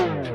Yeah.